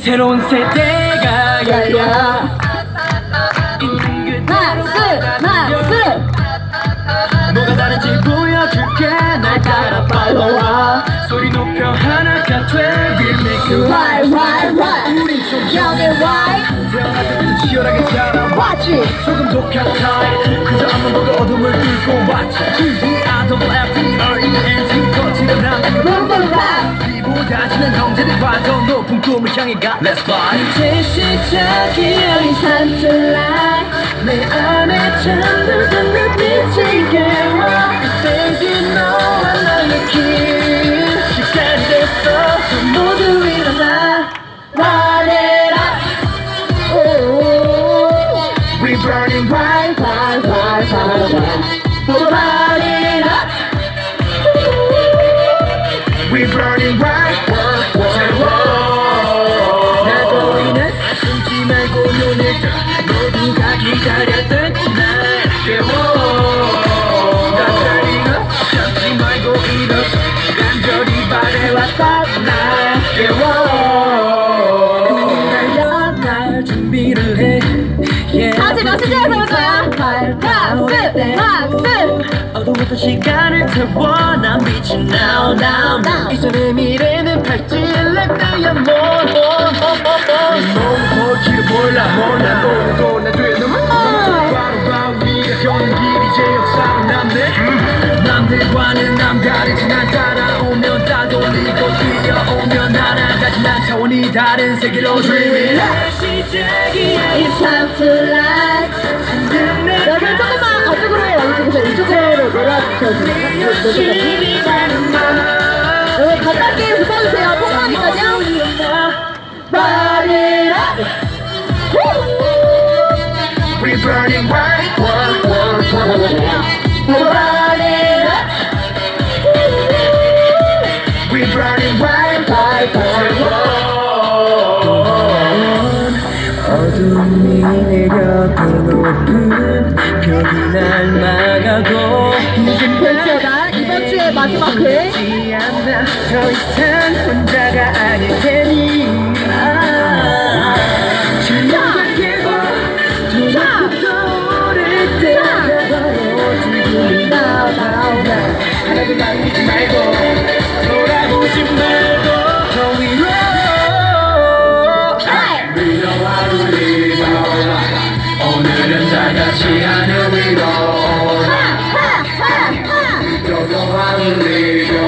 새로운 세대가 열려 있는 그대로 나스 뭐가 다른지 보여줄게 날 따라 follow 소리 높여 하나가 돼 We'll make you Why watch it. 조금 독한 타입 그저 앞만 보고 어둠을 뚫고 왔지 GD I double F E R E N T 거칠은 함 Boom boom rap 비보다 지는 형제들 봐도 높은 꿈을 향해 가. Let's fly. 이제 시작이야 우리 산틀라 내 안에 잠들던 눈빛을 깨워. Thank you know I love you 몇올 거야? 어두웠던 시간을 태워. 난 빛이 now now now. 이전의 미래는 밝지 like diamond 너무 거칠어 보일라. 몰라. 또또 내 뒤에 눈물 바로 바로 네가 걷는 길 이 제 역사로 남네 남들과는 남다르지 난 따라오면 따돌리고 뛰어오면 날아가지 난 차원이 다른 세계로 dreaming 시작이야 It's time to light 여러분 조금만 가쪽으로 와주시고서 이쪽으로 말 여러분 가깝게 웃어주세요. 통화니까요? 바닐라 We burning bright world, world, world. 날 막아도 이젠 펼쳐가 이번 주의 마지막 회. 더 이상 혼자가 아닐 테니 아, 질려가 깨고 두렵고 오를 때가 바로 지금이 Now now now 하나도 남기지 말고 위로